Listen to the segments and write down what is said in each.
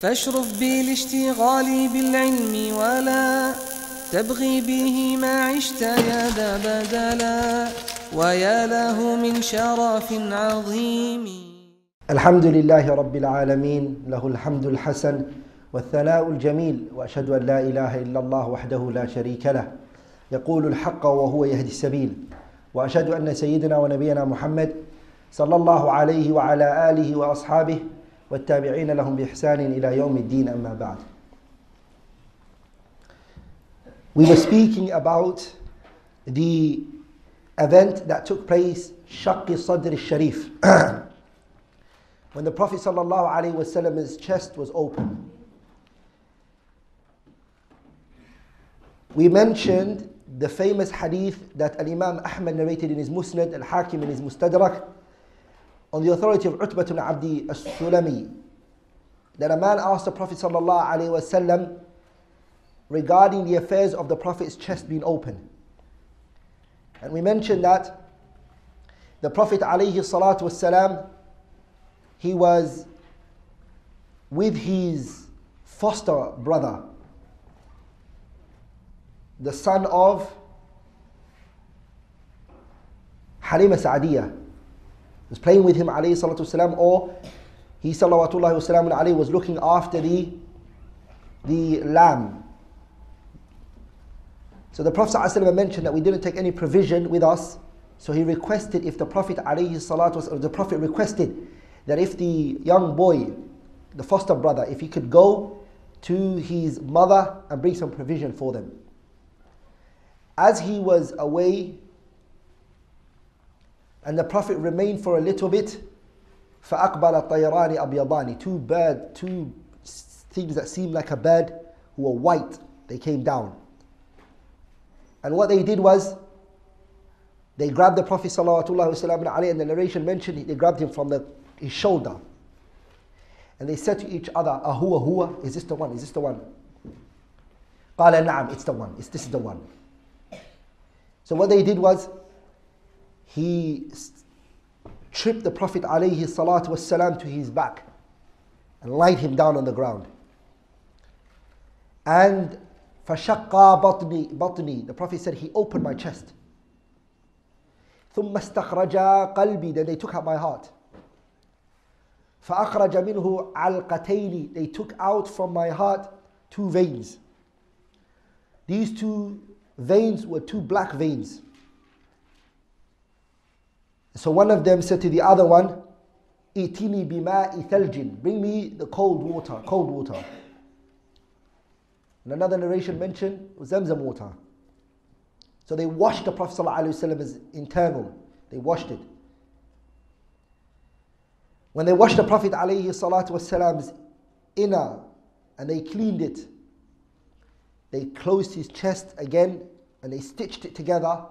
فاشرف بالاشتغال بالعلم ولا تبغي به ما عشت يا ذا بدلا ويا له من شرف عظيم. الحمد لله رب العالمين له الحمد الحسن والثناء الجميل وأشهد أن لا إله إلا الله وحده لا شريك له. يقول الحق وهو يهدي السبيل. وأشهد أن سيدنا ونبينا محمد صلى الله عليه وعلى آله وأصحابه والتابعين لهم باحسان إلى يوم الدين اما بعد We were speaking about the event that took place شق صدر الشريف when the Prophet ﷺ's chest was open. We mentioned the famous hadith that Al-Imam Ahmad narrated in his Musnad, Al-Hakim in his Mustadrak, on the authority of Utbah ibn Abdi as-Sulami, that a man asked the Prophet ﷺ regarding the affairs of the Prophet's chest being open. And we mentioned that the Prophet ﷺ he was with his foster brother, the son of Halima Sa'diyah. Was playing with him alayhi salatu or he salawatullahi wasalam was looking after the, the lamb. So the Prophet ﷺ mentioned that we didn't take any provision with us. So he requested if the Prophet alayhi the Prophet requested that if the young boy, the foster brother, if he could go to his mother and bring some provision for them. As he was away, and the Prophet remained for a little bit, فَأَقْبَلَ طَيْرَانِ أَبْيَضَانِ Two bird, two things that seemed like a bird who were white, they came down. And what they did was, they grabbed the Prophet ﷺ and the narration mentioned they grabbed him from the, his shoulder. And they said to each other, Ahua huwa, is this the one? Is this the one? قال نعم, it's the one. It's this is the one. So what they did was, he tripped the Prophet alayhi salatu wasalam to his back and laid him down on the ground. And فشقا بطني بطني the Prophet said he opened my chest ثم استخرجا قلبي then they took out my heart فأخرج منه علقتين they took out from my heart two veins these two veins were two black veins So one of them said to the other one, Itini bima ithaljin. Bring me the cold water, cold water. And another narration mentioned Zamzam water. So they washed the Prophet Prophet's internal. They washed it. When they washed the Prophet Prophet's inner and they cleaned it, they closed his chest again and they stitched it together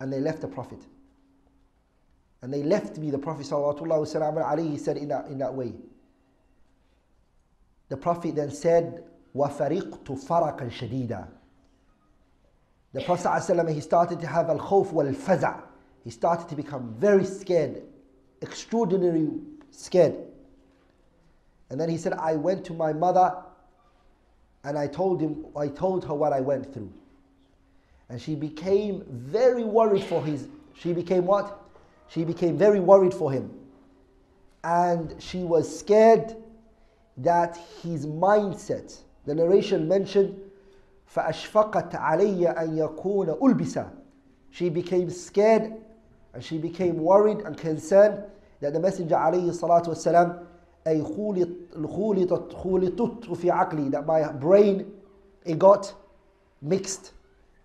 and they left the Prophet. And they left me, the Prophet ﷺ, said in that, in that way. The Prophet then said, وَفَرِقْتُ فَرَقًا شَدِيدًا The Prophet ﷺ, he started to have al-khawf wal-faza' He started to become very scared, extraordinarily scared. And then he said, I went to my mother and I told him, I told her what I went through. And she became very worried for his, she became what? She became very worried for him. And she was scared that his mindset, the narration mentioned, فَأَشْفَقَتْ عَلَيَّ أَن يَكُونَ أُلْبِسًا She became scared and she became worried and concerned that the Messenger عليه الصلاة والسلام أي خولطت خولطت في عقلي that my brain it got mixed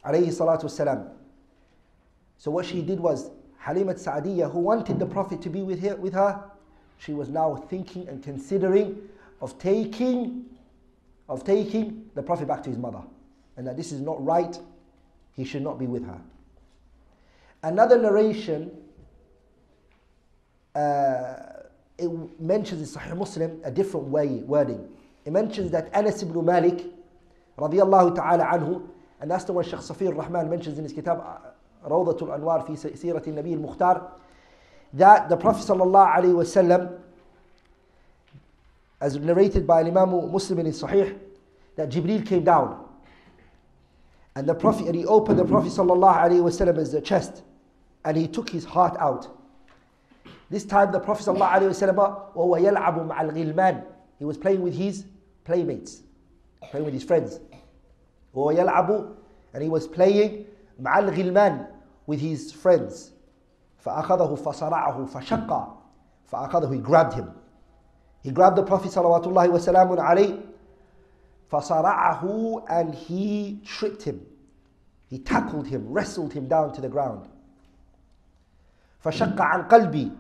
عليه الصلاة والسلام So what she did was Halimat Sa'diyah who wanted the Prophet to be with her, with her she was now thinking and considering of taking of taking the Prophet back to his mother. And that this is not right, he should not be with her. Another narration, uh, it mentions in Sahih Muslim a different way, wording. It mentions that Anas ibn Malik, radiallahu ta'ala anhu, and that's the one Shaykh Safiur Rahman mentions in his kitab, Rawdatul Anwar fi Sirat al-Nabi al-Mukhtar, that the Prophet sallallahu alayhi wa sallam as narrated by Imam Muslim in Sahih, that Jibreel came down. And the Prophet, and he opened the Prophet sallallahu alaihi wasallam's chest, and he took his heart out. This time the Prophet sallallahu alaihi wasallam, وهو يلعب مع الغلمان, he was playing with his playmates, playing with his friends. وهو يلعب, and he was playing مع الغلمان with his friends. فأخذه فصرعه فشق فأخذه he grabbed him he grabbed the Prophet صلوات الله وسلام عليه فصرعه and he tripped him he tackled him wrestled him down to the ground فشق عن قلبي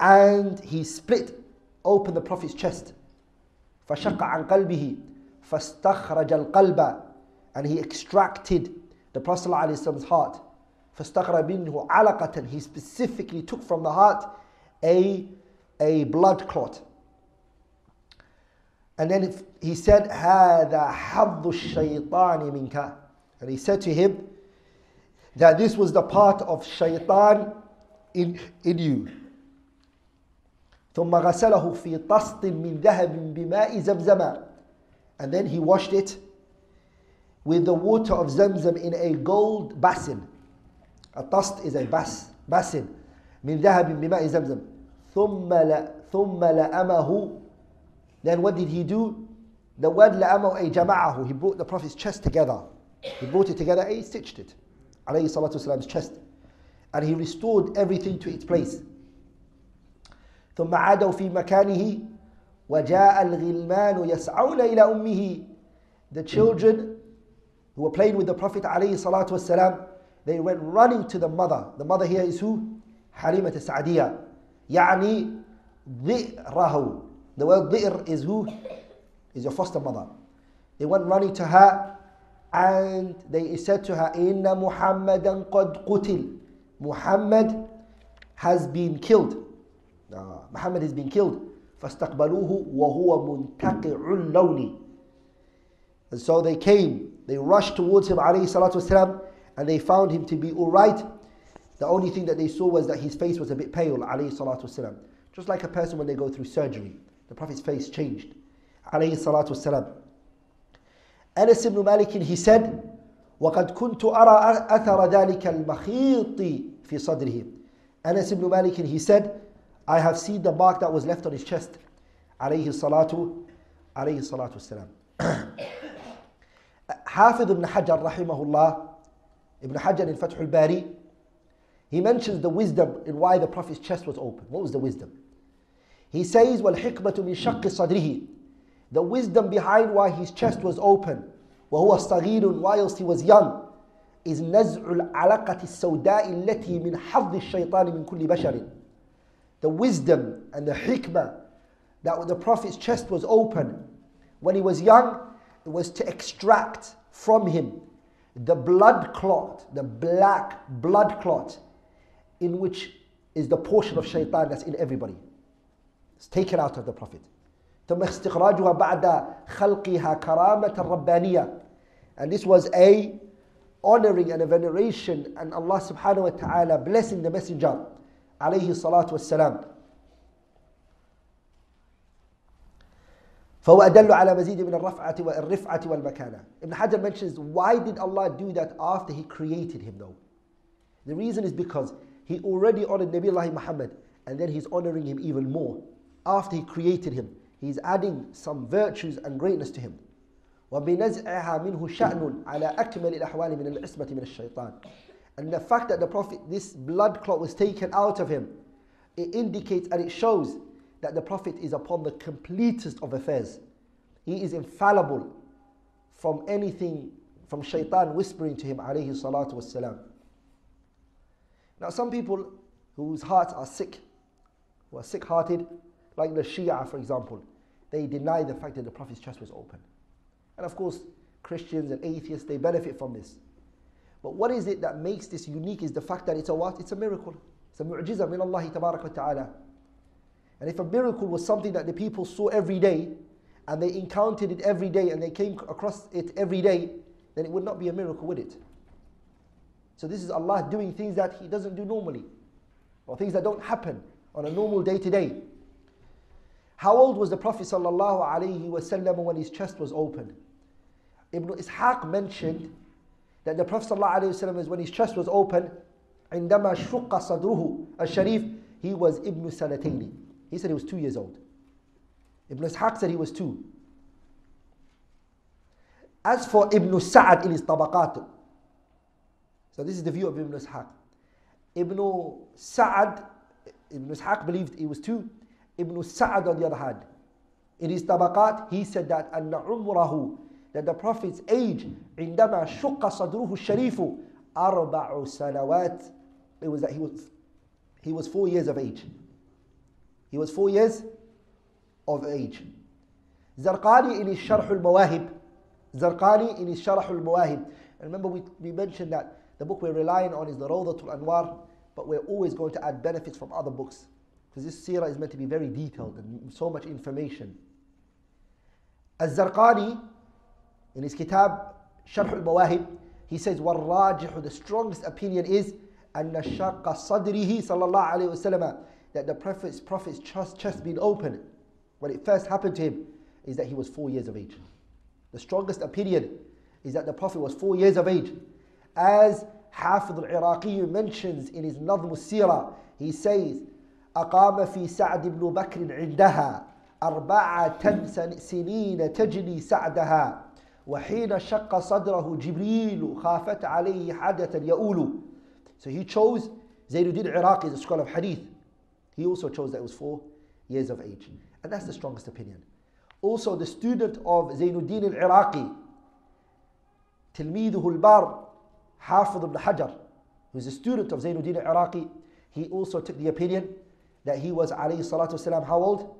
and he split open the Prophet's chest فشق عن قلبه فاستخرج القلب and he extracted the Prophet ﷺ's heart فاستخرج منه علقة he specifically took from the heart a, a blood clot and then he said هذا حظ الشيطان منك and he said to him that this was the part of shaitan in, in you ثم غسله في طست من ذهب بماء زمزم and then he washed it with the water of Zamzam in a gold basin Is a bas, basin من ذهب بماء زمزم ثم ل, ثم لأمه then what did he do the word لأمه أي جمعه he brought the prophet's chest together he brought it together he stitched it عليه الصلاة والسلام's chest and he restored everything to its place ثم عادوا في مكانه وجاء الغلمان يسعون إلى أمه the children who were playing with the Prophet عليه الصلاة والسلام they went running to the mother. The mother here is who? Halimat Sa'diyah. Yani dhi'rahu. The word ذئر is who? Is your foster mother. They went running to her and they said to her, Inna Muhammadan qad qutil. Muhammad has been killed. Uh, Muhammad has been killed. فاستقبلوه وهو منتقع اللون. And so they came, they rushed towards him عليه الصلاة والسلام and they found him to be all right the only thing that they saw was that his face was a bit pale عليه الصلاة والسلام just like a person when they go through surgery the Prophet's face changed عليه الصلاة والسلام أنس بن مالك he said وقد كنت أرى أثر ذلك المخيط في صدره Anas ibn Malik he said I have seen the mark that was left on his chest عليه الصلاة عليه الصلاة والسلام حافظ ibn Hajar رحمه الله Ibn Hajar in Fath al-Bari he mentions the wisdom in why the Prophet's chest was open what was the wisdom he says والحكمة من شق صدره the wisdom behind why his chest was open وهو صغير whilst he was young is نزع العلقة السوداء التي من حظ الشيطان من كل بشر the wisdom and the hikmah that the Prophet's chest was open when he was young it was to extract from him the blood clot, the black blood clot, in which is the portion of shaitan that's in everybody. It's taken out of the Prophet. ثم استخراجها بعد خلقها كرامة ربانية and this was a honoring and a veneration and Allah subhanahu wa ta'ala blessing the messenger عليه الصلاة والسلام فهو أدل على مزيد من الرفعة والرفعة والمكانة Ibn Hajar mentions why did Allah do that after he created him though the reason is because he already honored Nabi Allah Muhammad and then he's honoring him even more after he created him he's adding some virtues and greatness to him وبنزعها منه شأن على أكمل الأحوال من العصمة من الشيطان and the fact that the Prophet this blood clot was taken out of him it indicates and it shows that the Prophet is upon the completest of affairs. He is infallible from anything, from shaitan whispering to him, alayhi salatu wassalam. Now, some people whose hearts are sick, who are sick hearted, like the Shia, for example, they deny the fact that the Prophet's chest was open. And of course, Christians and atheists, they benefit from this. But what is it that makes this unique is the fact that it's a what? It's a miracle. It's a mu'jiza min Allah ta'ala. And if a miracle was something that the people saw every day, and they encountered it every day, and they came across it every day, then it would not be a miracle, would it? So this is Allah doing things that He doesn't do normally, or things that don't happen on a normal day to day. How old was the Prophet sallallahu alaihi wasallam when his chest was open? Ibn Ishaq mentioned that the Prophet sallallahu alaihi wasallam is when his chest was open, عندما شق صدره الشريف, he was Ibn Sanataini. He said he was two years old. Ibn Ishaq said he was two. As for Ibn Sa'ad in his Tabaqat, so this is the view of Ibn Ishaq. Ibn Sa'ad, Ibn Ishaq believed he was two. Ibn Sa'ad on the other hand, in his Tabaqat, he said that أن عمره that the Prophet's age عندما شق صدره الشريف أربع سنوات it was that he was he was four years of age. He was four years of age. Zarqani in his Sharh al-Mawahib Zarqani in his Sharh al-Mawahib and remember we, we mentioned that the book we're relying on is the Rawdatul Anwar but we're always going to add benefits from other books because this seerah is meant to be very detailed and so much information. Az-Zarqani in his kitab Sharh al-Mawahib he says وَالرَّاجِحُ the strongest opinion is أن شق صدره صلى الله عليه وسلم that the prophet's prophet's chest, chest being open when it first happened to him is that he was four years of age. The strongest opinion is that the prophet was four years of age. As Hafid al-Iraqi mentions in his Nadm al-Sira, he says, أقام في سعد بن بكر عندها أربعة سنين تجني سعدها وحين شق صدره جبريل خافت عليه حدثا يؤول So he chose Zainuddin Iraqi as a scholar of hadith. He also chose that it was four years of age. And that's the strongest opinion. Also, the student of Zainuddin al-Iraqi, Tilmiduhu al-Bar, Hafid ibn Hajar, who's a student of Zainuddin al-Iraqi, he also took the opinion that he was, alayhi salatu wasalam, how old?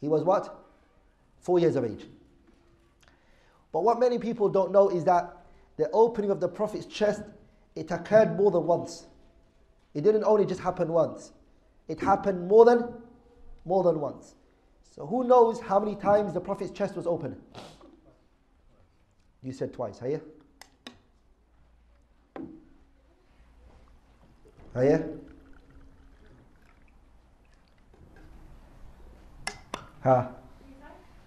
He was what? Four years of age. But what many people don't know is that the opening of the Prophet's chest, it occurred more than once. It didn't only just happen once. It happened more than, more than once. So who knows how many times the Prophet's chest was open? You said twice, are you? Are you? Huh?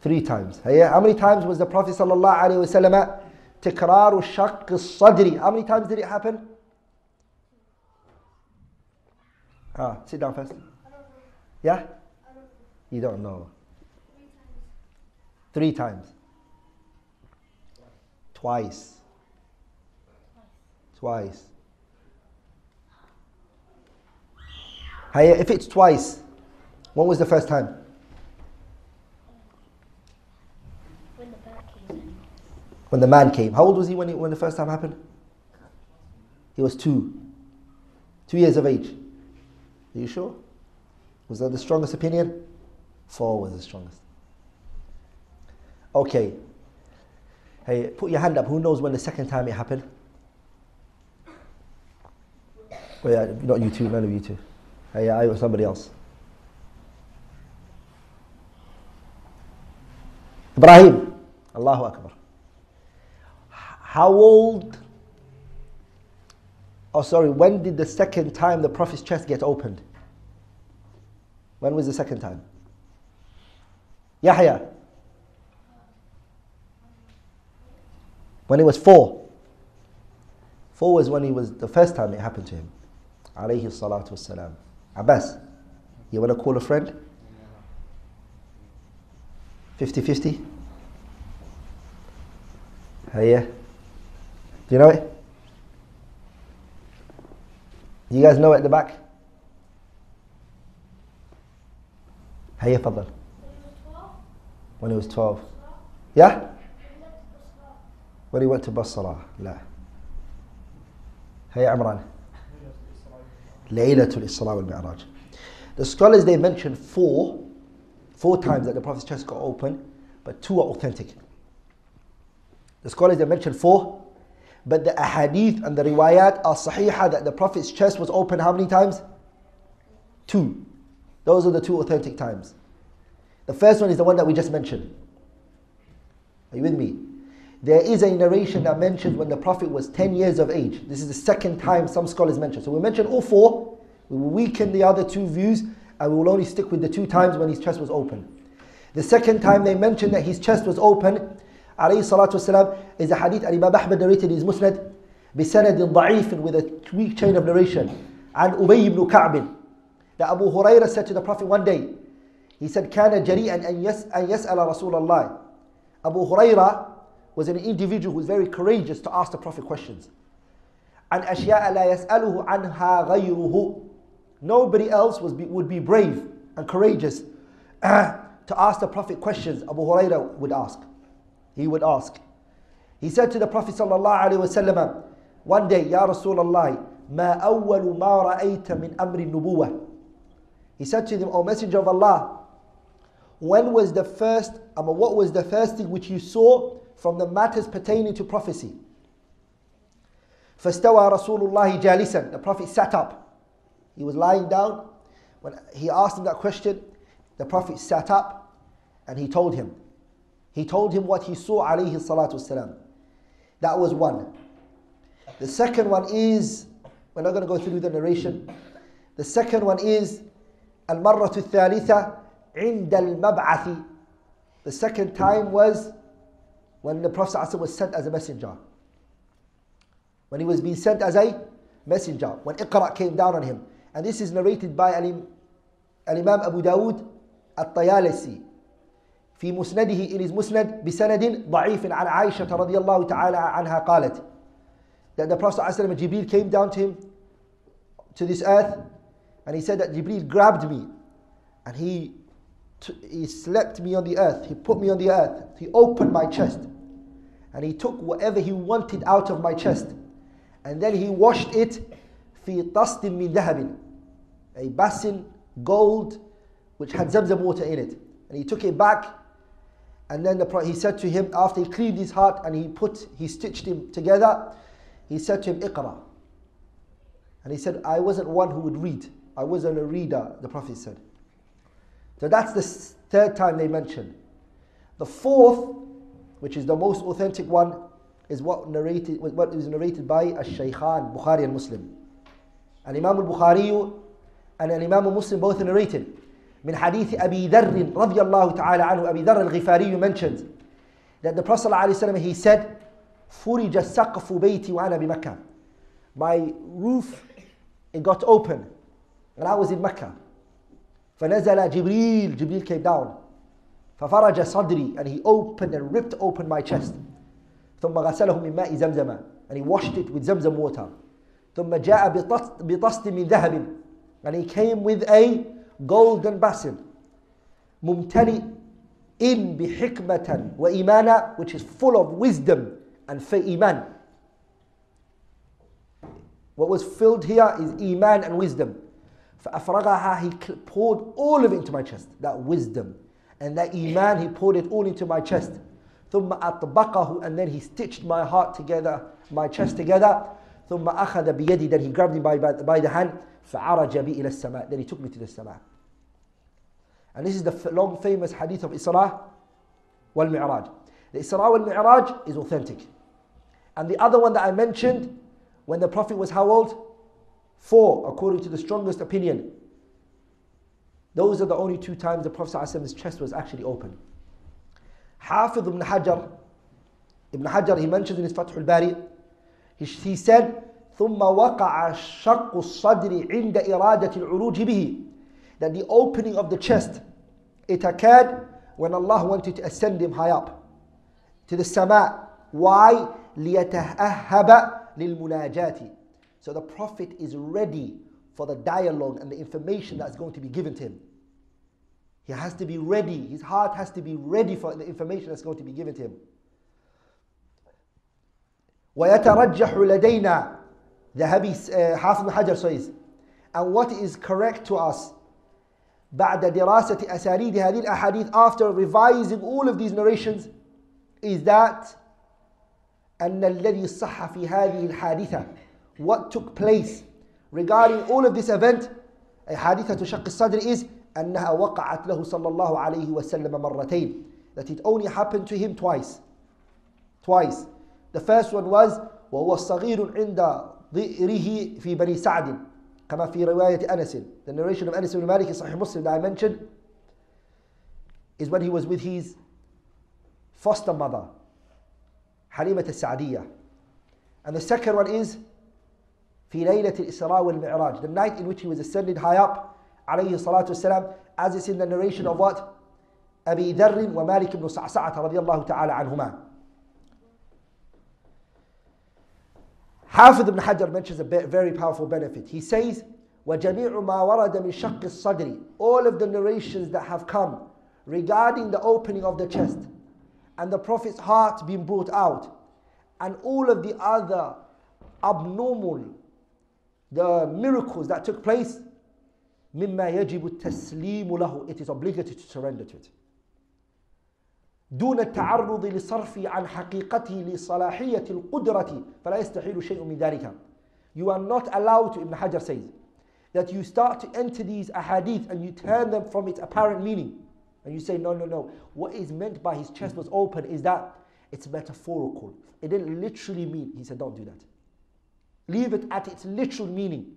Three times. Are you? How many times was the Prophet sallallahu alaihi wasallam tikrar shaq al-sadri? How many times did it happen? Ah sit down first yeah you don't know three times twice twice hey if it's twice when was the first time when the man came. How old was he when, he, when the first time happened? He was two. Two years of age. Are you sure? Was that the strongest opinion? Four was the strongest. Okay. Hey, put your hand up. Who knows when the second time it happened? Well, yeah, not you two, none of you two. Hey, I or somebody else. Ibrahim. Allahu Akbar. How old? Oh, sorry, when did the second time the Prophet's chest get opened? When was the second time? Yahya. When he was four. Four was when he was the first time it happened to him. Alayhi salatu wassalam. Abbas, you want to call a friend? 50 50? yeah. Do you know it? Do you guys know it at the back? هيا فضل when he was 12 yeah when he went to Basra لا هيا عمران ليلة الإسراء والمعراج the scholars they mention four four times that the Prophet's chest got open but two are authentic the scholars they mention four but the ahadith and the riwayat are sahihah that the Prophet's chest was open how many times? Two. Those are the two authentic times. The first one is the one that we just mentioned. Are you with me? There is a narration that mentions when the Prophet was 10 years of age. This is the second time some scholars mention. So we mentioned all four. We will weaken the other two views and we will only stick with the two times when his chest was open. The second time they mentioned that his chest was open, alayhi salatu wasalam, is a hadith Imam Ahmad narrated in his Musnad, بسند ضعيف with a weak chain of narration. عن أبي بن كعب that Abu Hurairah said to the Prophet one day, he said, كان جريئا أن, يس أن يسأل رسول الله. Abu Hurairah was an individual who was very courageous to ask the Prophet questions. عن أشياء لا يسأله عنها غيره. Nobody else was, would be brave and courageous to ask the Prophet questions Abu Hurairah would ask. He would ask. He said to the Prophet sallallahu alaihi wasallam one day, Ya Rasulullah, ما أول ما رأيت من أمر النبوة. He said to them, O Messenger of Allah, when was the first, I mean, what was the first thing which you saw from the matters pertaining to prophecy? فاستوى رسول الله جالسا. The Prophet sat up. He was lying down. When he asked him that question, the Prophet sat up and he told him. He told him what he saw, alayhi salatu wasalam. That was one. The second one is, we're not going to go through the narration. The second one is, المرة الثالثة عند المبعث. The second time was when the Prophet ﷺ was sent as a messenger. When he was being sent as a messenger. When Iqra came down on him. And this is narrated by Al-Imam Abu Dawud الطيالسي في مسنده in his مسند بسند ضعيف عن عائشة رضي الله تعالى عنها قالت that the Prophet ﷺ Jibreel came down to him to this earth and he said that Jibreel grabbed me and he t- he slept me on the earth he put me on the earth he opened my chest and he took whatever he wanted out of my chest and then he washed it في طست من ذهب a basin gold which had zamzam water in it and he took it back and then the, Prophet, he said to him after he cleaned his heart and he put he stitched him together he said to him iqra. And he said i wasn't one who would read. I wasn't a reader the prophet said. So that's the third time they mentioned the fourth which is the most authentic one is what narrated what is narrated by al-shaykhan bukhari and muslim. And imam al-bukhari and an imam muslim both narrated من حديث أبي ذر رضي الله تعالى عنه أبي ذر الغفاري mentions that the Prophet ﷺ he said فرج سقف بيتي وأنا بمكة my roof it got open and I was in Mecca فنزل جبريل جبريل came down ففرج صدري and he opened and ripped open my chest ثم غسله من ماء زمزم and he washed it with زمزم water ثم جاء بطست من ذهب and he came with a golden basin ممتلئ in بحكمة وإيمانا which is full of wisdom and for iman what was filled here is iman and wisdom فأفرغها he poured all of it into my chest that wisdom and that iman he poured it all into my chest ثم أطبقه and then he stitched my heart together my chest together ثم أخذ بيدي then he grabbed me by, by, by the hand فعرج بي إلى السماء then he took me to the السماء and this is the long famous hadith of Isra wal Mi'raj the Isra wal Mi'raj is authentic and the other one that I mentioned when the Prophet was how old? Four according to the strongest opinion those are the only two times the Prophet's chest was actually open Hafiz ibn Hajar Ibn Hajar he mentions in his Fath al-Bari he, he said ثم وقع شق الصدر عند إرادة العروج به that the opening of the chest it occurred when Allah wanted to ascend him high up to the sama why ليتأهب للمناجات so the prophet is ready for the dialogue and the information that's going to be given to him he has to be ready his heart has to be ready for the information that's going to be given to him ويترجح لدينا ذهبي حافظ بن حجر says and what is correct to us بعد دراسة أسانيد هذه الأحاديث after revising all of these narrations is that أن الذي صح في هذه الحادثة what took place regarding all of this event حادثة شق الصدر is أنها وقعت له صلى الله عليه وسلم مرتين that it only happened to him twice twice the first one was وهو صغير عند ظئره في بني سعد كما في رواية أنس the narration of Anas ibn Malik in Sahih Muslim that I mentioned is when he was with his foster mother حليمة السعدية and the second one is في ليلة الإسراء والمعراج the night in which he was ascended high up عليه الصلاة والسلام as is in the narration of what أبي ذر ومالك بن صعصعة رضي الله تعالى عنهما Hafid ibn Hajar mentions a very powerful benefit. He says, وَجَمِيعُ مَا وَرَدَ مِنْ شَقِّ الصَّدْرِ All of the narrations that have come regarding the opening of the chest and the Prophet's heart being brought out and all of the other abnormal, the miracles that took place, مما يجب التسليم له It is obligatory to surrender to it. دون التعرض لصرفه عن حقيقته لصلاحية القدرة فلا يستحيل شيء من ذلك. You are not allowed to, Ibn Hajar says, that you start to enter these ahadith and you turn them from its apparent meaning. And you say, no, no, no. What is meant by his chest was open is that it's metaphorical. It didn't literally mean. He said, don't do that. Leave it at its literal meaning.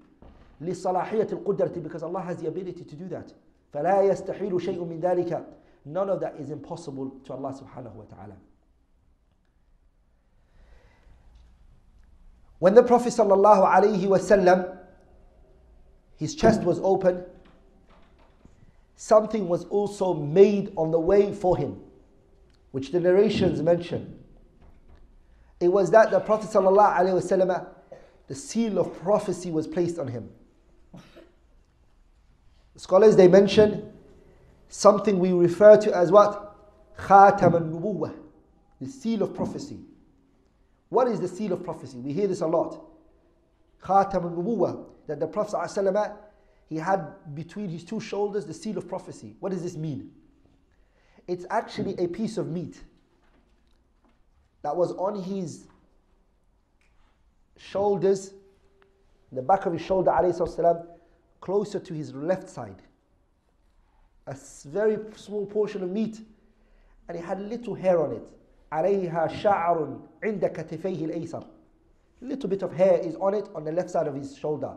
لصلاحية القدرة because Allah has the ability to do that. فلا يستحيل شيء من ذلك. None of that is impossible to Allah subhanahu wa ta'ala. When the Prophet sallallahu alaihi wasallam, his chest was open, something was also made on the way for him, which the narrations mention. It was that the Prophet sallallahu alaihi wasallam, the seal of prophecy was placed on him. Scholars they mention something we refer to as what? Khatam al the seal of prophecy. What is the seal of prophecy? We hear this a lot. Khatam al that the Prophet ﷺ, he had between his two shoulders the seal of prophecy. What does this mean? It's actually a piece of meat that was on his shoulders, the back of his shoulder, alayhi closer to his left side A very small portion of meat, and he had little hair on it. عليها شعر عند كتفيه الأيسر. Little bit of hair is on it on the left side of his shoulder.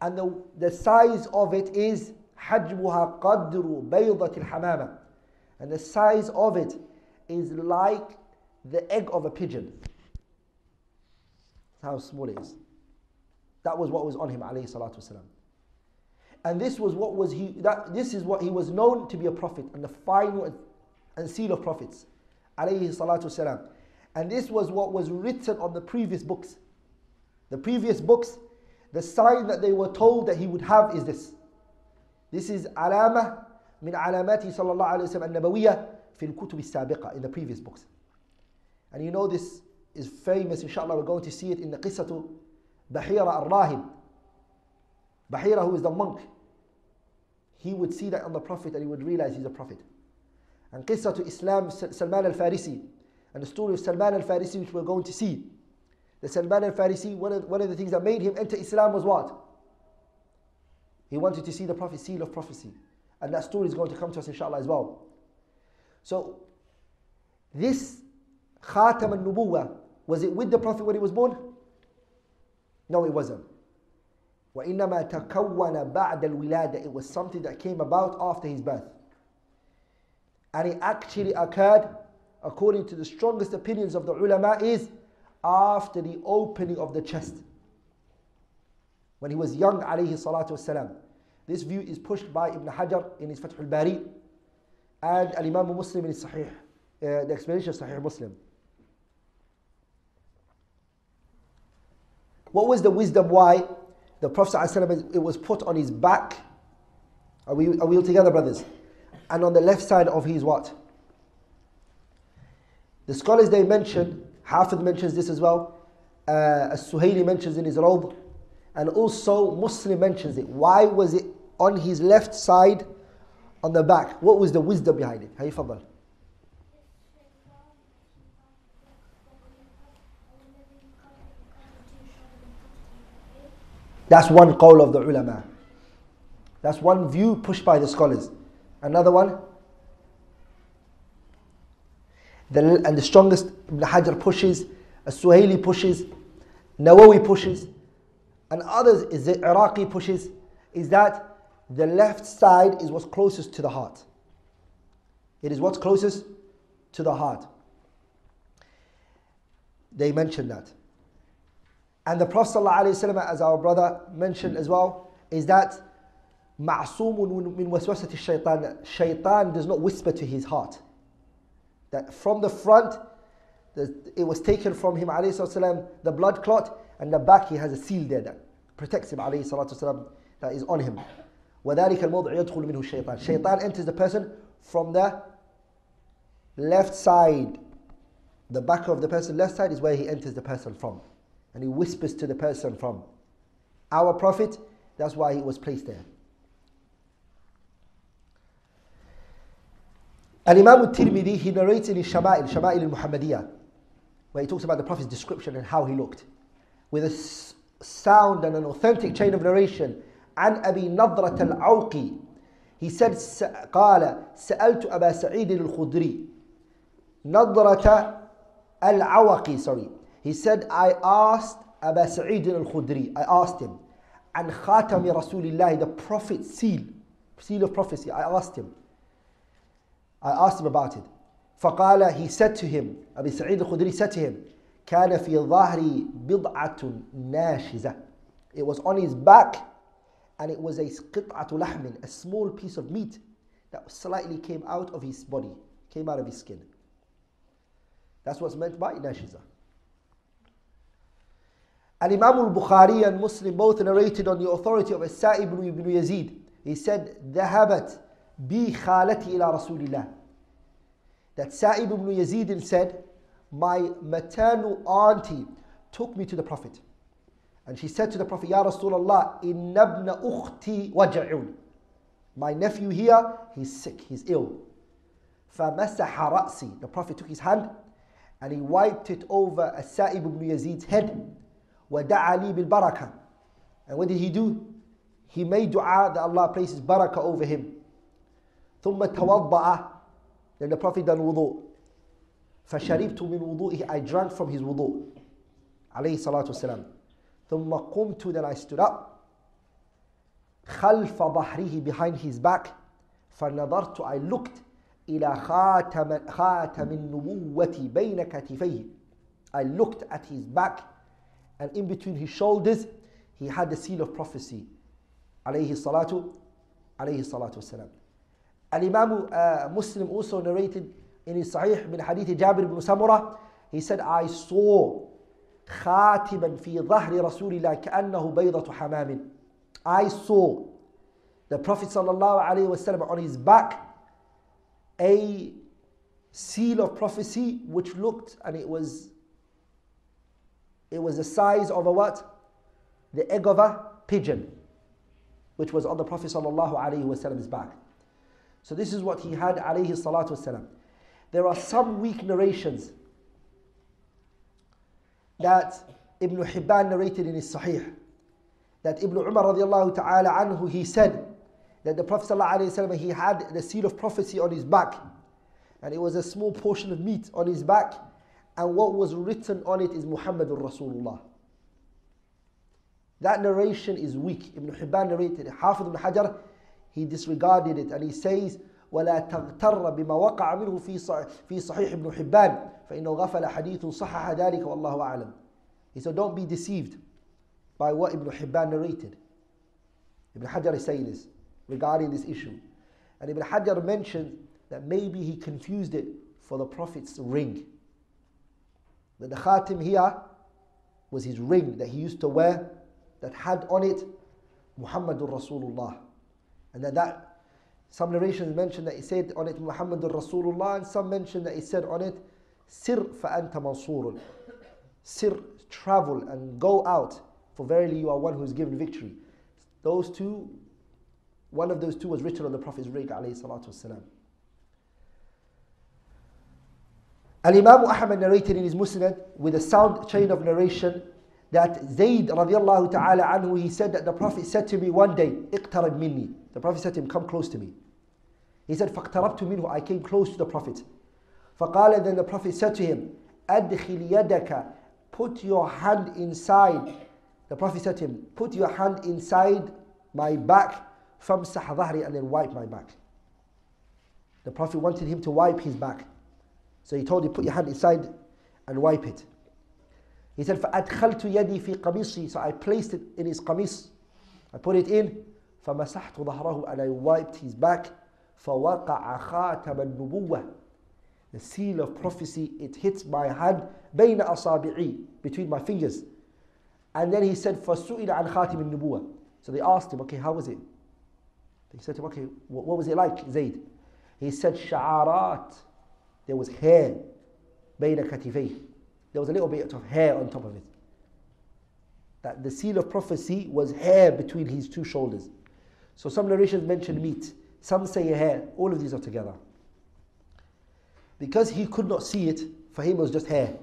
And the, the size of it is حجمها قدر بيضة الحمامة. And the size of it is like the egg of a pigeon. That's how small it is. That was what was on him, alayhi salatu wasalam. And this was what was he that this is what he was known to be a prophet and the final and seal of prophets. Alayhi salatu wasalam. And this was what was written on the previous books. The previous books, the sign that they were told that he would have is this. This is alama min alamati sallallahu alayhi wa sallam al-nabawiyya fi al-kutub al-sabiqa in the previous books. And you know this is famous, inshallah, we're going to see it in the qissatu Bahira al-Rahib. Bahira, who is the monk, he would see that on the Prophet and he would realize he's a Prophet. And qissatu Islam Salman al-Farisi, and the story of Salman al-Farisi, which we're going to see. The Salman al-Farisi, one of, one of the things that made him enter Islam was what? He wanted to see the Prophet seal of prophecy. And that story is going to come to us inshallah as well. So, this Khatam al-Nubuwa, was it with the Prophet when he was born? No, it wasn't. وإنما تكون بعد الولادة. It was something that came about after his birth. And it actually occurred, according to the strongest opinions of the ulama, is after the opening of the chest. When he was young, alayhi salatu wasalam. This view is pushed by Ibn Hajar in his Fath al-Bari and Al-Imam Muslim in his Sahih, uh, the explanation of Sahih Muslim. What was the wisdom why the Prophet it was put on his back? Are we, are we all together, brothers? And on the left side of his what? The scholars they mention, Hafid mentions this as well, uh, As-Suhaili mentions in his Rawd, and also Muslim mentions it. Why was it on his left side on the back? What was the wisdom behind it? You fadal? That's one qawl of the ulama. That's one view pushed by the scholars. Another one, the, and the strongest Ibn Hajar pushes, As-Suhaili pushes, Nawawi pushes, And others is the Iraqi pushes is that the left side is what's closest to the heart. It is what's closest to the heart. They mention that. And the Prophet ﷺ, as our brother mentioned as well, is that ma'sumun min waswasati shaitan. Shaitan does not whisper to his heart. That from the front, it was taken from him, والسلام, the blood clot, and the back he has a seal there that protects him, والسلام, that is on him. وذلك الموضع يدخل منه الشيطان. Shaitan enters the person from the left side. The back of the person, left side, is where he enters the person from. And he whispers to the person from. Our Prophet, that's why he was placed there. And Imam al-Tirmidhi, he narrates in his Shama'il, Shama'il al-Muhammadiyah, where he talks about the Prophet's description and how he looked. With a sound and an authentic chain of narration, عن أبي نضرة العوقي he said قال سألت أبا سعيد الخدري نضرة العوقي sorry he said I asked أبا سعيد الخدري I asked him عن خاتم رسول الله the prophet seal seal of prophecy I asked him I asked him about it فقال he said to him أبي سعيد الخدري said to him كان في ظهري بضعة ناشزة it was on his back and it was a qit'atu lahmin, a small piece of meat that slightly came out of his body, came out of his skin. That's what's meant by nashiza. And Imam al-Bukhari and Muslim both narrated on the authority of As-Sa'ib ibn Yazid. He said, ذهبت بي خالتي إلى رسول الله. That Sa'ib ibn Yazid said, my maternal auntie took me to the Prophet. And she said to the Prophet, Ya Rasulullah, innabna ukhti waja'un. My nephew here, he's sick, he's ill. فَمَسَحَ رَأْسِي The Prophet took his hand and he wiped it over As-Sa'ib ibn Yazid's head. وَدَعَ لِي بِالْبَرَكَةِ And what did he do? He made dua that Allah places barakah over him. ثُمَّ تَوَضَّعَ Then the Prophet done wudu. فَشَرِبْتُ مِنْ وُضُوئِهِ I drank from his wudu. عليه الصلاة والسلام. ثم قمت then I stood up خلف ظهره behind his back فنظرت I looked إلى خاتم خاتم النبوة بين كتفيه I looked at his back and in between his shoulders he had the seal of prophecy عليه الصلاة عليه الصلاة والسلام Al-Imam uh, Muslim also narrated in his Sahih bin Hadith Jabir ibn Samurah he said I saw خاتما في ظهر رسول الله كأنه بيضة حمام I saw the Prophet sallallahu alaihi wasallam on his back a seal of prophecy which looked and it was it was the size of a what? The egg of a pigeon which was on the Prophet wasallam's back. So this is what he had alayhi salatu wasalam. There are some weak narrations that Ibn Hibban narrated in his Sahih. That Ibn Umar radiallahu ta'ala anhu, he said that the Prophet sallallahu he had the seal of prophecy on his back. And it was a small portion of meat on his back And what was written on it is Muhammadur Rasulullah. That narration is weak. Ibn Hibban narrated it. Hafid ibn Hajar, he disregarded it and he says, ولا تغتر بما وقع منه في في صحيح ابن حبان فإنه غفل حديث صحح ذلك والله أعلم. He said, don't be deceived by what Ibn Hibban narrated. Ibn Hajar is saying this regarding this issue. And Ibn Hajar mentioned that maybe he confused it for the Prophet's ring. That the khatim here was his ring that he used to wear that had on it Muhammadur Rasulullah. And that, that some narrations mention that he said on it Muhammadur Rasulullah, and some mention that he said on it Sir fa'anta mansurun. Sir, travel and go out, for verily you are one who is given victory. Those two, one of those two was written on the Prophet's ring, alayhi salatu wasalam. Al Imam Ahmad narrated in his Musnad with a sound chain of narration that Zayd radiallahu ta'ala anhu, he said that the Prophet said to me one day, Iqtarab minni. The Prophet said to him, Come close to me. He said, فَاقْتَرَبْتُ مِنْهُ I came close to the Prophet. فَقَالَ Then the Prophet said to him, أَدْخِلْ يَدَكَ Put your hand inside The Prophet said to him, Put your hand inside my back, famsah dhahri, and then wipe my back. The Prophet wanted him to wipe his back. So he told him, Put your hand inside and wipe it. He said, فَأَدْخَلْتُ يَدِي فِي قَمِيصِي So I placed it in his qamis. I put it in. فَمَسَحْتُ ظَهْرَهُ And I wiped his back. فَوَقَعَ خَاتَمَ النُّبُوَّةِ The seal of prophecy, it hits my hand بَيْنَ أَصَابِعِي Between my fingers. And then he said, فَسُئِلَ عَنْ خَاتِمِ النُّبُوَّةِ So they asked him, okay, how was it? They said to him, okay, what, what was it like, Zayd? He said, شعارات. There was hair. بين كتفيه there was a little bit of hair on top of it. That the seal of prophecy was hair between his two shoulders. So some narrations mention meat, some say hair, all of these are together. Because he could not see it, for him it was just hair.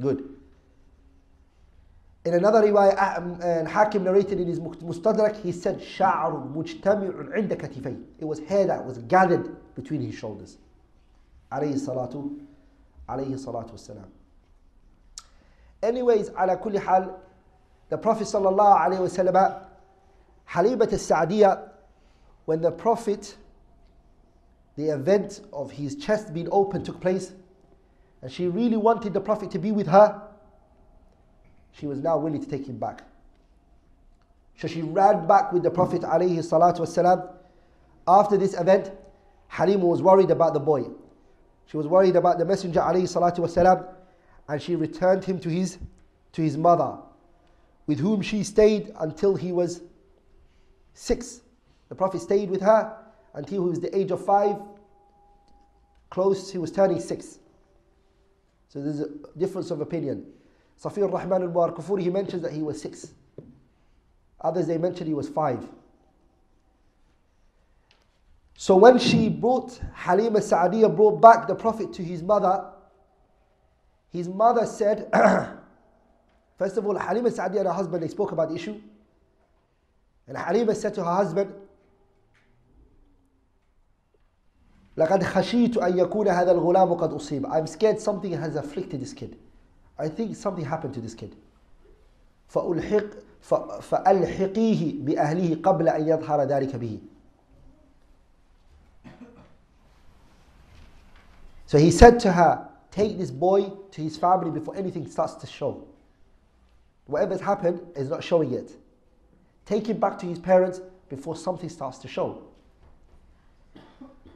Good. In another riwayah, um, and Hakim narrated in his Mustadrak, he said, شَعْرٌ مُجْتَمِعٌ عِنْدَ كَتِفَيْ It was hair that was gathered between his shoulders. alayhi salatu, alayhi salatu wasalam. Anyways, ala kulli hal, the Prophet sallallahu alayhi wasallam, Halimat al-Sa'diyah, when the Prophet, the event of his chest being opened took place, and she really wanted the Prophet to be with her, she was now willing to take him back. So she ran back with the Prophet alayhi salatu wasalam. After this event, Halima was worried about the boy. She was worried about the Messenger wasalam and she returned him to his, to his mother, with whom she stayed until he was six. The Prophet stayed with her until he was the age of five, close, he was turning six. So there's a difference of opinion. Safiur Rahman al Kufuri, he mentions that he was six. Others, they mentioned he was five. So when she brought, Halima Sa'adiyah brought back the Prophet to his mother, his mother said, first of all, Halima Sa'di and her husband, they spoke about the issue. And Halima said to her husband, لقد خشيت أن يكون هذا الغلام قد أصيب. I'm scared something has afflicted this kid. I think something happened to this kid. فألحق فألحقيه بأهله قبل أن يظهر ذلك به. So he said to her, take this boy to his family before anything starts to show. Whatever's happened is not showing yet. Take him back to his parents before something starts to show.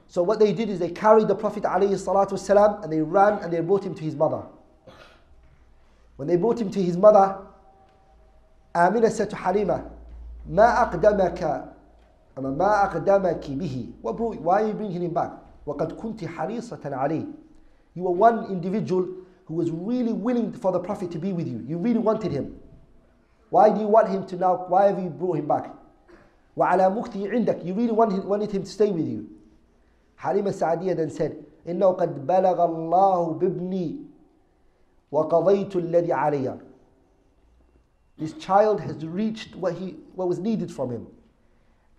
So what they did is they carried the Prophet والسلام, and they ran and they brought him to his mother. When they brought him to his mother, Amina said to Halima, ما أقدمك ما أقدمك به Why are you bringing him back? وقد كنت حريصة عليه you were one individual who was really willing for the Prophet to be with you. You really wanted him. Why do you want him to now? Why have you brought him back? وعلى مكتي عندك. You really wanted, wanted him to stay with you. Halima Sa'diyah then said, إنه قد بلغ الله بابني وقضيت الذي علي. This child has reached what, he, what was needed from him.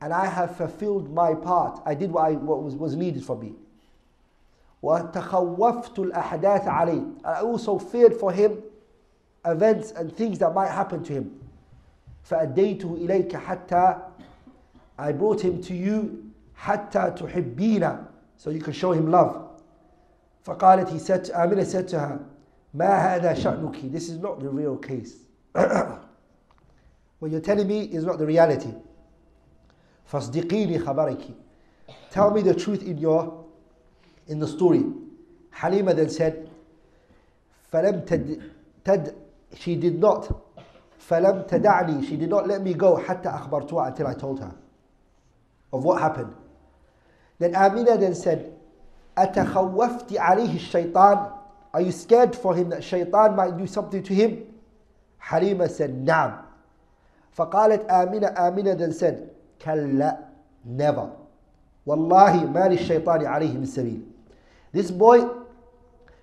And I have fulfilled my part. I did what, I, what was, was needed from me. وَتَخَوَّفْتُ الْأَحْدَاثَ عَلَيْهِ I also feared for him events and things that might happen to him. فَأَدَّيْتُهُ إِلَيْكَ حَتَّى I brought him to you حَتَّى تُحِبِّينَ So you can show him love. فقالت he said, Amina said to her, ما هذا شأنك This is not the real case. what you're telling me is not the reality. فَاصْدِقِينِ خَبَرِكِ Tell me the truth in your in the story. Halima then said, فَلَمْ تد, تد She did not. فَلَمْ تَدَعْنِي She did not let me go حتى أخبرتها until I told her of what happened. Then Amina then said, أَتَخَوَّفْتِ عَلَيْهِ الشَّيْطَانِ Are you scared for him that shaitan might do something to him? Halima said, نعم. فقالت آمنة آمنة then said, كلا never. والله ما للشيطان عليه من سبيل. This boy,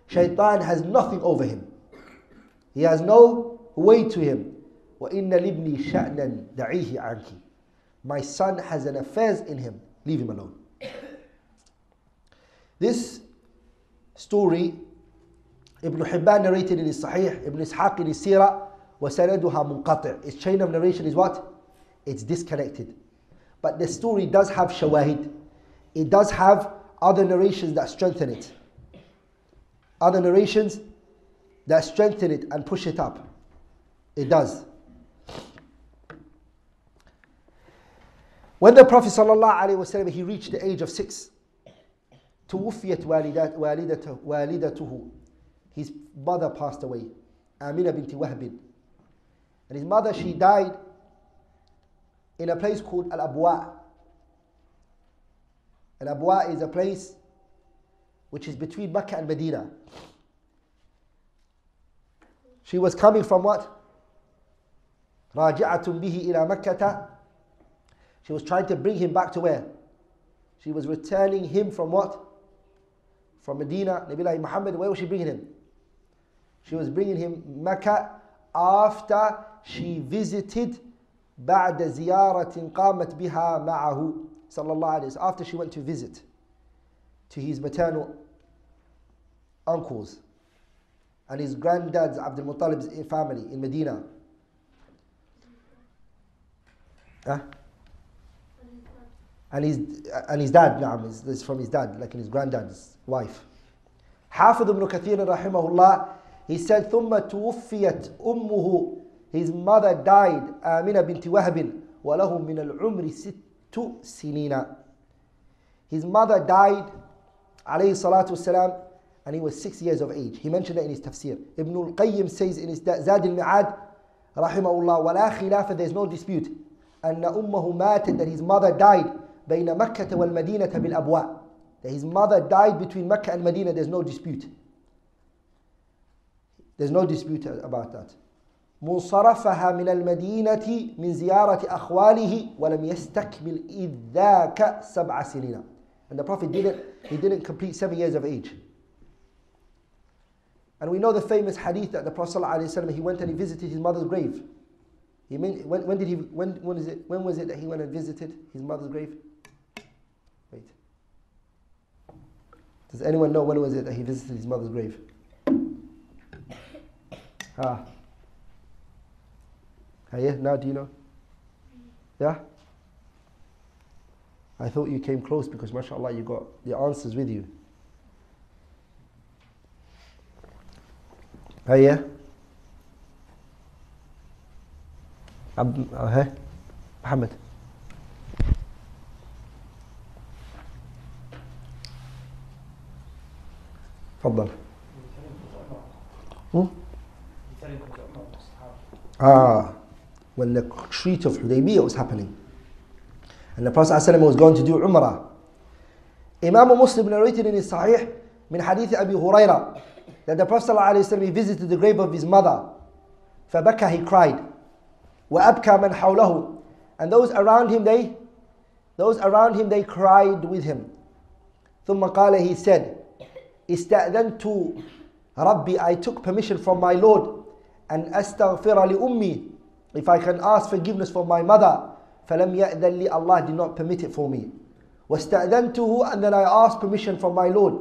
shaitan has nothing over him. He has no weight to him. وَإِنَّ لِبْنِي شَأْنًا دَعِيهِ عَنْكِ My son has an affairs in him. Leave him alone. This story, Ibn Hibban narrated in his Sahih, Ibn Ishaq in his Sirah, وسندها منقطع. Its chain of narration is what? It's disconnected. But the story does have shawahid. It does have other narrations that strengthen it. Other narrations that strengthen it and push it up. It does. When the Prophet ﷺ, he reached the age of six, توفيت والدات والدته والدته his mother passed away Amina binti Wahb and his mother she died in a place called Al Abwa. Al Abwa is a place which is between Mecca and Medina. She was coming from what? Raji'atun bihi ila Makkata. She was trying to bring him back to where? She was returning him from what? From Medina. Nabi Muhammad, where was she bringing him? She was bringing him Mecca after she visited بعد زيارة قامت بها معه صلى الله عليه وسلم after she went to visit to his maternal uncles and his granddad's Abdul Muttalib's family in Medina. Huh? and his and his dad نعم is this from his dad like his granddad's wife حافظ ابن كثير رحمه الله he said ثم توفيت أمه his mother died آمنة بنت وهب وله من العمر ست سنين his mother died عليه الصلاة والسلام and he was six years of age he mentioned it in his tafsir Ibn al-Qayyim says in his زاد المعاد رحمه الله ولا خلاف there is no dispute أن أمه ماتت that his mother died بين مكة والمدينة بالأبواء that his mother died between Mecca and Medina there's no dispute there's no dispute about that منصرفها من المدينة من زيارة أخواله ولم يستكمل إذ ذاك سبع سنين and the Prophet didn't he didn't complete seven years of age and we know the famous hadith that the Prophet ﷺ, he went and he visited his mother's grave he mean, when, when did he when, when is it when was it that he went and visited his mother's grave Wait. Does anyone know when was it that he visited his mother's grave? Ah. Ah, yeah, now do you know? Yeah? I thought you came close because mashallah you got the answers with you. Ah, yeah? Ab- uh, hey? Muhammad. تفضل Hmm? Ah, when the treaty of Hudaybiyah was happening, and the Prophet ﷺ was going to do Umrah. Imam Muslim narrated in his Sahih من حديث أبي هريرة that the Prophet ﷺ he visited the grave of his mother. فبكى he cried. وأبكى من حوله and those around him they those around him they cried with him. ثم قال he said استأذنت ربي I took permission from my Lord أن أستغفر لأمي if I can ask forgiveness for my mother فلم يأذن لي Allah did not permit it for me واستأذنته and then I asked permission from my Lord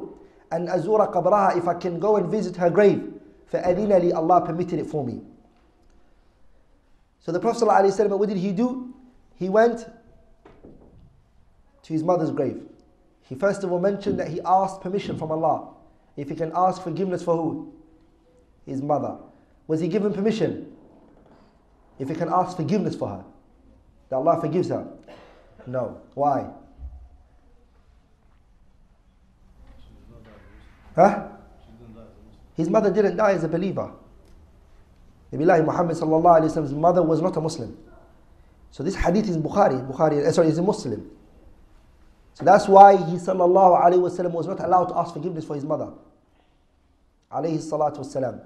أن أزور قبرها if I can go and visit her grave فأذن لي Allah permitted it for me so the Prophet ﷺ, what did he do? He went to his mother's grave. He first of all mentioned that he asked permission from Allah. If he can ask forgiveness for who? His mother. Was he given permission? If he can ask forgiveness for her, that Allah forgives her? No. Why? Huh? His mother didn't die as a believer. Nabi Muhammad sallallahu alayhi wasallam's mother was not a Muslim. So this hadith is Bukhari. Bukhari, uh, sorry, is a Muslim. So that's why he sallallahu alayhi wasallam was not allowed to ask forgiveness for his mother. Alayhi salatu wasalam.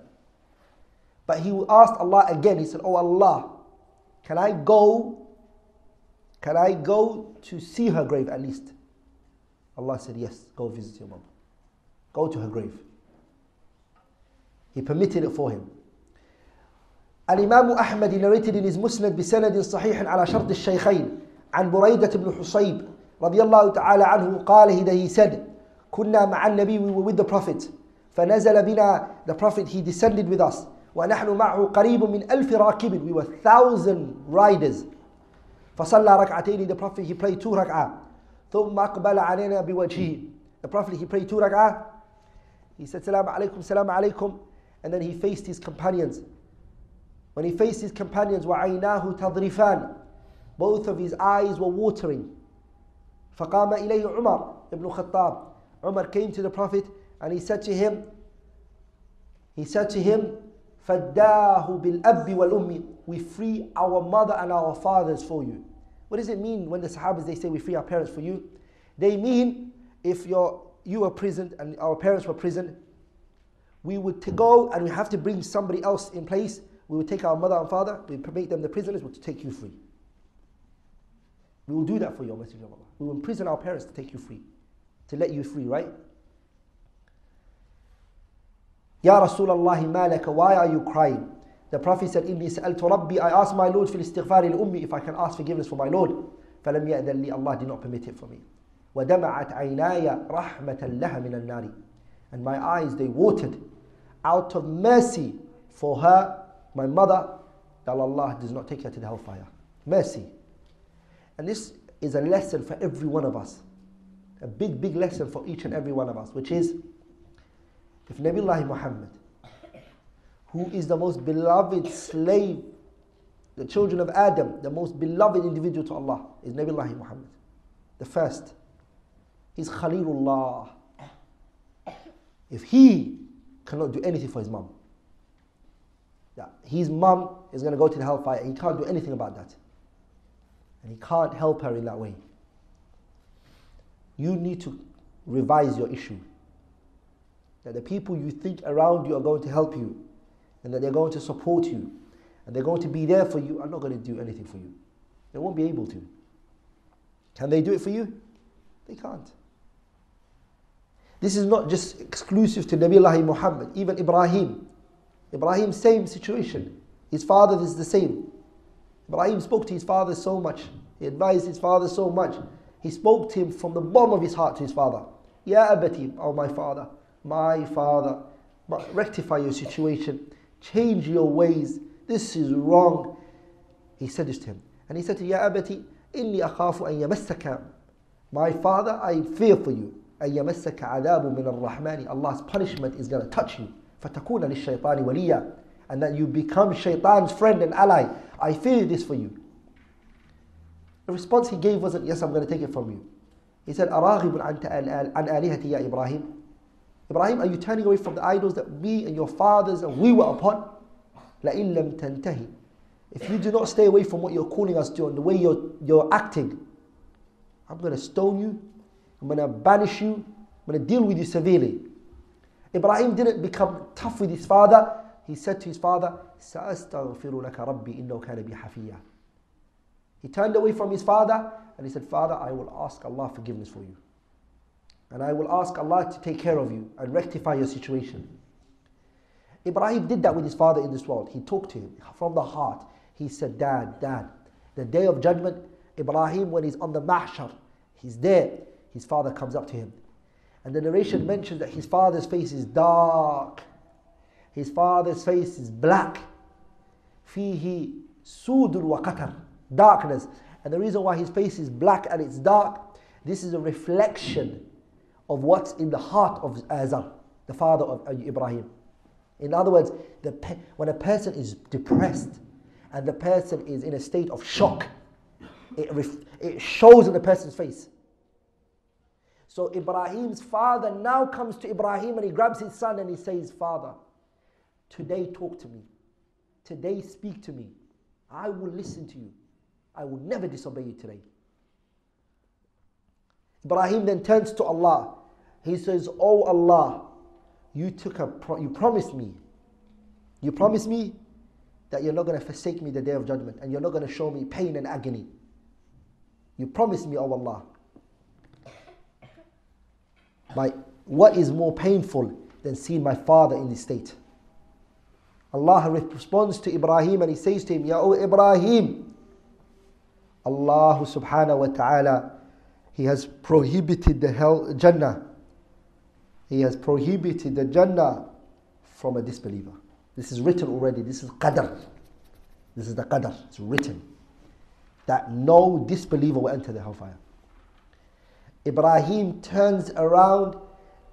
But he asked Allah again. He said, Oh Allah, can I go? Can I go to see her grave at least? Allah said, Yes, go visit your mom. Go to her grave. He permitted it for him. الإمام أحمد narrated in his مسند بسند صحيح على شرط الشيخين عن بريدة بن حصيب رضي الله تعالى عنه قال he, he said كنا مع النبي we were with the Prophet فنزل بنا the Prophet he descended with us ونحن معه قريب من ألف راكب we were thousand riders فصلى ركعتين the prophet he prayed two ركعة ثم أقبل علينا بوجهه the prophet he prayed two ركعة he said سلام عليكم سلام عليكم and then he faced his companions when he faced his companions وعيناه تضرفان both of his eyes were watering فقام إليه عمر ibn Khattab Umar came to the prophet and he said to him he said to him فَدَّاهُ بِالْأَبِّ وَالْأُمِّ We free our mother and our fathers for you. What does it mean when the Sahabas they say we free our parents for you? They mean if you're, you were prisoned and our parents were prisoned, we would to go and we have to bring somebody else in place. We would take our mother and father, we would make them the prisoners, we would take you free. We will do that for you, Messenger of Allah. We will imprison our parents to take you free, to let you free, right? Ya Rasulullah, malaka, why are you crying? The Prophet said, Inni sa'altu Rabbi, I asked my Lord fil istighfar ummi if I can ask forgiveness for my Lord. فلم يأذن لي, Allah did not permit it for me. ودمعت عيناي رحمة لها من النار. And my eyes, they watered out of mercy for her, my mother, that Allah does not take her to the hellfire. Mercy. And this is a lesson for every one of us. A big, big lesson for each and every one of us, which is if Nabiullah Muhammad, who is the most beloved slave, the children of Adam, the most beloved individual to Allah, is Nabiullah Muhammad. The first. He's Khalilullah. If he cannot do anything for his mom, yeah, his mom is going to go to the hellfire. He can't do anything about that. And he can't help her in that way. You need to revise your issue that the people you think around you are going to help you and that they're going to support you and they're going to be there for you are not going to do anything for you. They won't be able to. Can they do it for you? They can't. This is not just exclusive to Nabiullah Muhammad, even Ibrahim. Ibrahim, same situation. His father is the same. Ibrahim spoke to his father so much. He advised his father so much. He spoke to him from the bottom of his heart to his father. Ya abati, oh my father my father, rectify your situation, change your ways. This is wrong. He said this to him. And he said to Ya Abati, Inni akhafu an yamassaka. My father, I fear for you. An yamassaka adabu min al-Rahmani. Allah's punishment is going to touch you. فَتَكُونَ لِلشَّيْطَانِ وَلِيًّا And that you become shaitan's friend and ally. I fear this for you. The response he gave wasn't, yes, I'm going to take it from you. He said, أَرَاغِبٌ عَنْ آلِهَتِ يَا إِبْرَاهِيمُ Ibrahim, are you turning away from the idols that we and your fathers and we were upon? لَإِن لَمْ تَنْتَهِ If you do not stay away from what you're calling us to and the way you're, you're acting, I'm going to stone you, I'm going to banish you, I'm going to deal with you severely. Ibrahim didn't become tough with his father. He said to his father, سَأَسْتَغْفِرُ لَكَ رَبِّي إِنَّهُ كَانَ بِي حَفِيًّا He turned away from his father and he said, Father, I will ask Allah forgiveness for you. And I will ask Allah to take care of you and rectify your situation. Ibrahim did that with his father in this world. He talked to him from the heart. He said, Dad, Dad, the day of judgment, Ibrahim, when he's on the mahshar, he's there. His father comes up to him. And the narration mentions that his father's face is dark. His father's face is black. Fihi sudul wa qatar. Darkness. And the reason why his face is black and it's dark, this is a reflection of what's in the heart of Azar, the father of uh, Ibrahim. In other words, the, when a person is depressed and the person is in a state of shock, it, it shows in the person's face. So Ibrahim's father now comes to Ibrahim and he grabs his son and he says, Father, today talk to me. Today speak to me. I will listen to you. I will never disobey you today. Ibrahim then turns to Allah. He says, Oh Allah, you took a pro- you promised me. You promised me that you're not going to forsake me the day of judgment and you're not going to show me pain and agony. You promised me, oh Allah. My, what is more painful than seeing my father in this state? Allah responds to Ibrahim and he says to him, Ya Ibrahim, Allah subhanahu wa ta'ala he has prohibited the hell, Jannah. He has prohibited the Jannah from a disbeliever. This is written already. This is qadr. This is the qadr. It's written that no disbeliever will enter the hellfire. Ibrahim turns around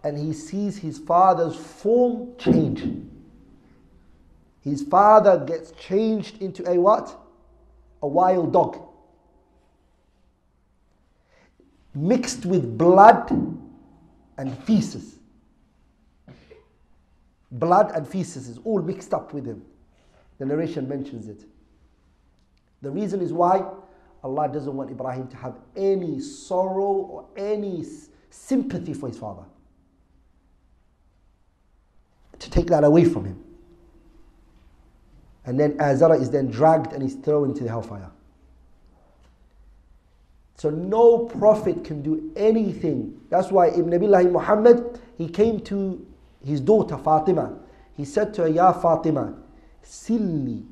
and he sees his father's form change. His father gets changed into a what? A wild dog. Mixed with blood and feces. Blood and feces is all mixed up with him. The narration mentions it. The reason is why Allah doesn't want Ibrahim to have any sorrow or any sympathy for his father. To take that away from him. And then Azara is then dragged and is thrown into the hellfire. So no prophet can do anything. That's why Ibn Nabillahi Muhammad, he came to his daughter Fatima. He said to her, Ya Fatima, Silli.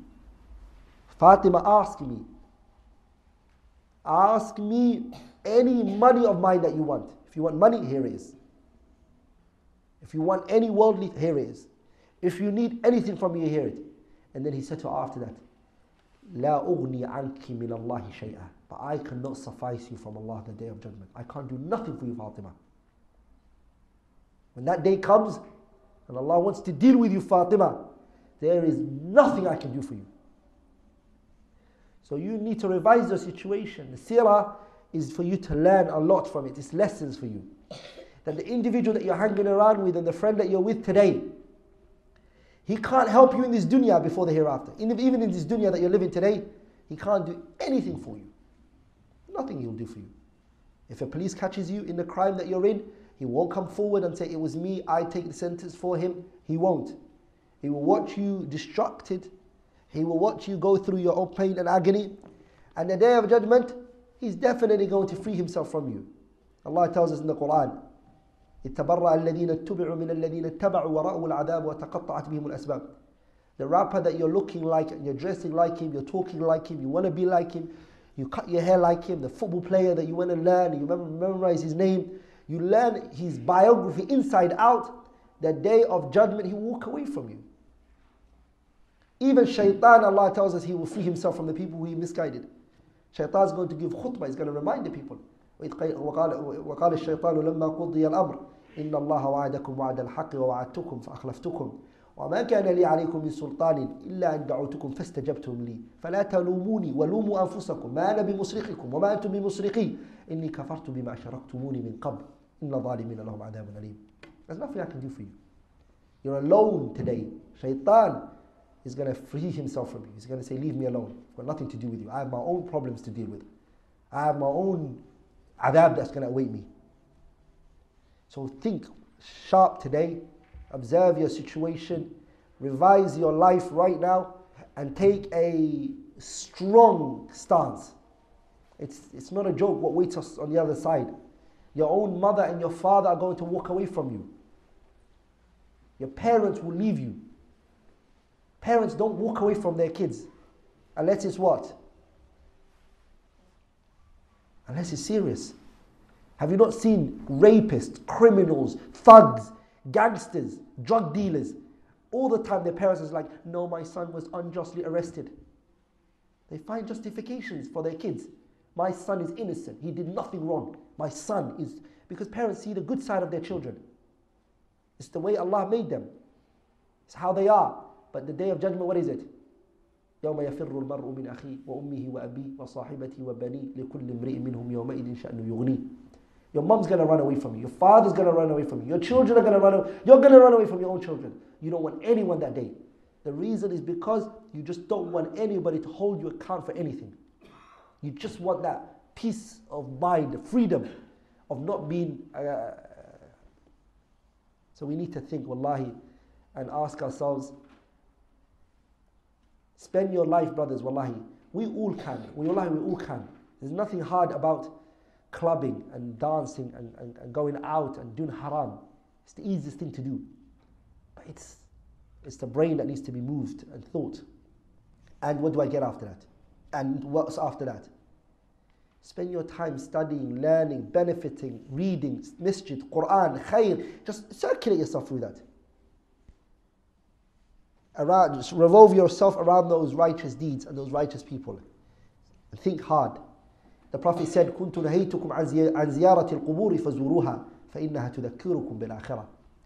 Fatima, ask me. Ask me any money of mine that you want. If you want money, here it is. If you want any worldly, here it is. If you need anything from me, here it. And then he said to her after that, لا أغني عنك من الله شيئا. but I cannot suffice you from Allah the day of judgment. I can't do nothing for you, Fatima. When that day comes, and Allah wants to deal with you, Fatima, there is nothing I can do for you. So you need to revise your situation. The seerah is for you to learn a lot from it. It's lessons for you. That the individual that you're hanging around with and the friend that you're with today, he can't help you in this dunya before the hereafter. Even in this dunya that you're living today, he can't do anything for you. Nothing he'll do for you. If a police catches you in the crime that you're in, he won't come forward and say, It was me, I take the sentence for him. He won't. He will watch you distracted he will watch you go through your own pain and agony. And the day of judgment, He's definitely going to free Himself from you. Allah tells us in the Quran, اتبرأ الذين اتبعوا من الذين اتبعوا ورأوا العذاب وتقطعت بهم الأسباب. The rapper that you're looking like, you're dressing like him, you're talking like him, you want to be like him, you cut your hair like him, the football player that you want to learn, you memorize his name, you learn his biography inside out, the day of judgment he will walk away from you. Even shaitan, Allah tells us he will free himself from the people who he misguided. Shaitan is going to give khutbah, he's going to remind the people. وقال الشيطان لما قضي الأمر إن الله وعدكم وعد الحق ووعدتكم فأخلفتكم وما كان لي عليكم من سلطان إلا أن دعوتكم فاستجبتم لي فلا تلوموني ولوموا أنفسكم ما أنا بمصرخكم وما أنتم بمصرخي إني كفرت بما أشركتموني من قبل إن الظالمين لهم عذاب أليم There's nothing I can do for you. You're alone today. Shaitan He's going to free himself from you. He's going to say, Leave me alone. I've got nothing to do with you. I have my own problems to deal with. I have my own adab that's going to await me. So think sharp today, observe your situation, revise your life right now, and take a strong stance. It's, it's not a joke what waits us on the other side. Your own mother and your father are going to walk away from you. Your parents will leave you. Parents don't walk away from their kids unless it's what? Unless it's serious. Have you not seen rapists, criminals, thugs, gangsters, drug dealers? All the time their parents is like, no, my son was unjustly arrested. They find justifications for their kids. My son is innocent. He did nothing wrong. My son is. Because parents see the good side of their children. It's the way Allah made them. It's how they are. But the day of judgment, what is it? يوم يفر المرء من أخيه وأمه وأبيه وصاحبته وبنيه لكل امرئ منهم يومئذ شأن يغنيه your mom's gonna run away from you. Your father's gonna run away from you. Your children are gonna run away. You're gonna run away from your own children. You don't want anyone that day. The reason is because you just don't want anybody to hold you account for anything. You just want that peace of mind, the freedom of not being. Uh, so we need to think, wallahi, and ask ourselves Spend your life, brothers, wallahi. We all can. Wallahi, we all can. There's nothing hard about clubbing and dancing and, and, and going out and doing haram. It's the easiest thing to do. But it's, it's the brain that needs to be moved and thought. And what do I get after that? And what's after that? Spend your time studying, learning, benefiting, reading, masjid, Quran, khair. Just circulate yourself through that. around, just revolve yourself around those righteous deeds and those righteous people. And think hard. The Prophet said, كنت نهيتكم عن زي- عن زيارة القبور فزوروها فإنها تذكركم بالآخرة.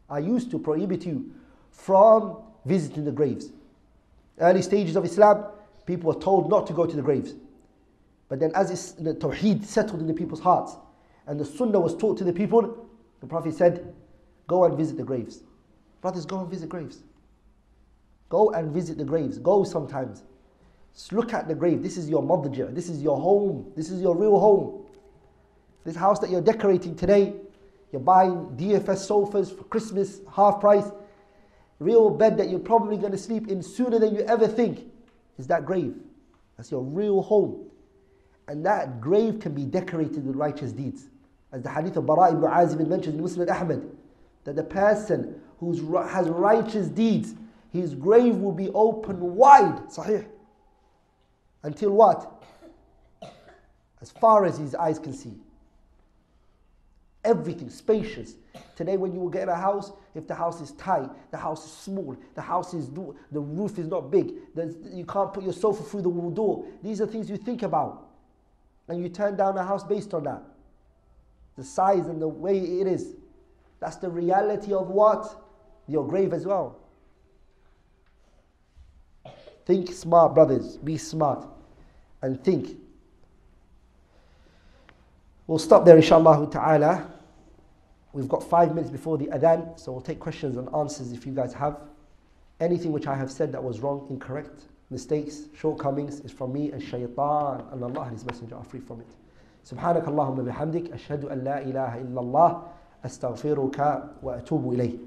I used to prohibit you from visiting the graves. Early stages of Islam, people were told not to go to the graves. But then as is- the Tawheed settled in the people's hearts and the Sunnah was taught to the people, the Prophet said, go and visit the graves. Brothers, go and visit graves. Go and visit the graves. Go sometimes. Look at the grave. This is your madja. This is your home. This is your real home. This house that you're decorating today, you're buying DFS sofas for Christmas, half price. Real bed that you're probably going to sleep in sooner than you ever think is that grave. That's your real home. And that grave can be decorated with righteous deeds. As the hadith of Bara ibn Azib mentions in Muslim Ahmad, that the person who has righteous deeds, his grave will be open wide, sahih. Until what? As far as his eyes can see. Everything spacious. Today, when you will get a house, if the house is tight, the house is small, the house is the roof is not big, you can't put your sofa through the door. These are things you think about, and you turn down a house based on that. The size and the way it is. That's the reality of what your grave as well. Think smart, brothers. Be smart, and think. We'll stop there, inshallah ta'ala. We've got five minutes before the adhan, so we'll take questions and answers if you guys have. Anything which I have said that was wrong, incorrect, mistakes, shortcomings is from me and shaitan, and Allah and His Messenger are free from it. سبحانك اللهم بحمدك أشهد أن لا إله إلا الله أستغفرك وأتوب إليه